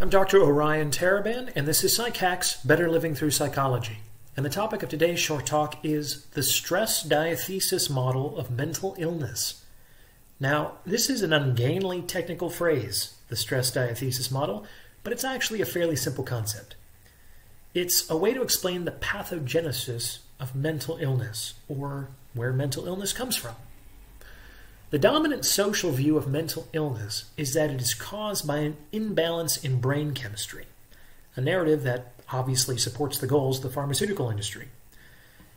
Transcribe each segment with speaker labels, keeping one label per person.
Speaker 1: I'm Dr. Orion Taraban, and this is PsycHacks Better Living Through Psychology. And the topic of today's short talk is the stress diathesis model of mental illness. Now, this is an ungainly technical phrase, the stress diathesis model, but it's actually a fairly simple concept. It's a way to explain the pathogenesis of mental illness, or where mental illness comes from. The dominant social view of mental illness is that it is caused by an imbalance in brain chemistry, a narrative that obviously supports the goals of the pharmaceutical industry.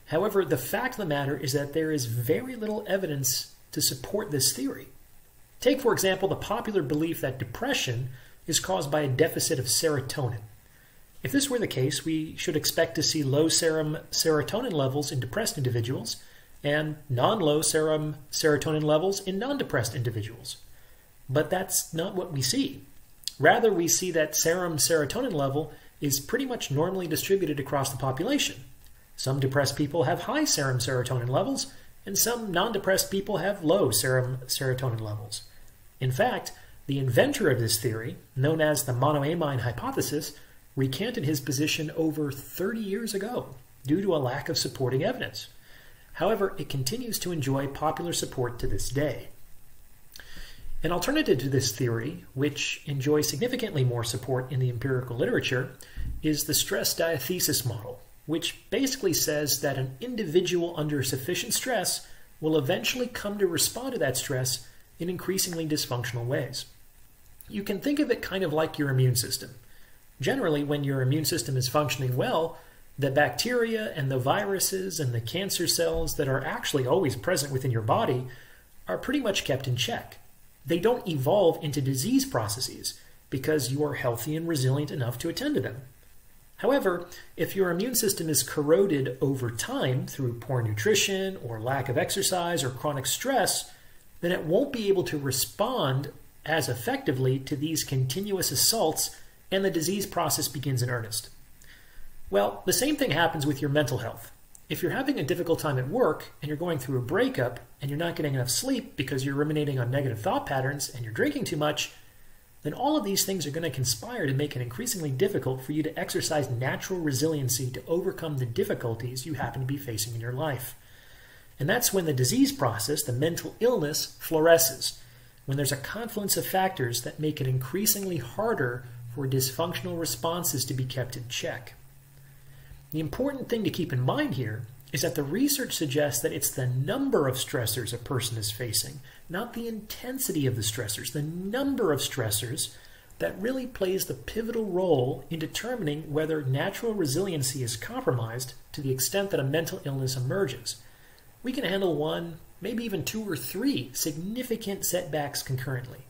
Speaker 1: However, the fact of the matter is that there is very little evidence to support this theory. Take, for example, the popular belief that depression is caused by a deficit of serotonin. If this were the case, we should expect to see low serum serotonin levels in depressed individuals and non-low serum serotonin levels in non-depressed individuals. But that's not what we see. Rather, we see that serum serotonin level is pretty much normally distributed across the population. Some depressed people have high serum serotonin levels, and some non-depressed people have low serum serotonin levels. In fact, the inventor of this theory, known as the monoamine hypothesis, recanted his position over 30 years ago due to a lack of supporting evidence. However, it continues to enjoy popular support to this day. An alternative to this theory, which enjoys significantly more support in the empirical literature, is the stress diathesis model, which basically says that an individual under sufficient stress will eventually come to respond to that stress in increasingly dysfunctional ways. You can think of it kind of like your immune system. Generally, when your immune system is functioning well, the bacteria and the viruses and the cancer cells that are actually always present within your body are pretty much kept in check. They don't evolve into disease processes because you are healthy and resilient enough to attend to them. However, if your immune system is corroded over time through poor nutrition or lack of exercise or chronic stress, then it won't be able to respond as effectively to these continuous assaults and the disease process begins in earnest. Well, the same thing happens with your mental health. If you're having a difficult time at work and you're going through a breakup and you're not getting enough sleep because you're ruminating on negative thought patterns and you're drinking too much, then all of these things are going to conspire to make it increasingly difficult for you to exercise natural resiliency to overcome the difficulties you happen to be facing in your life. And that's when the disease process, the mental illness, fluoresces, when there's a confluence of factors that make it increasingly harder for dysfunctional responses to be kept in check. The important thing to keep in mind here is that the research suggests that it's the number of stressors a person is facing, not the intensity of the stressors, the number of stressors that really plays the pivotal role in determining whether natural resiliency is compromised to the extent that a mental illness emerges. We can handle one, maybe even two or three significant setbacks concurrently.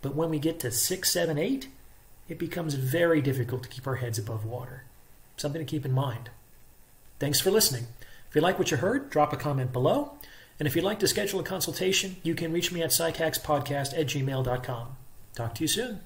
Speaker 1: But when we get to six, seven, eight, it becomes very difficult to keep our heads above water something to keep in mind. Thanks for listening. If you like what you heard, drop a comment below. And if you'd like to schedule a consultation, you can reach me at psychackspodcast at gmail.com. Talk to you soon.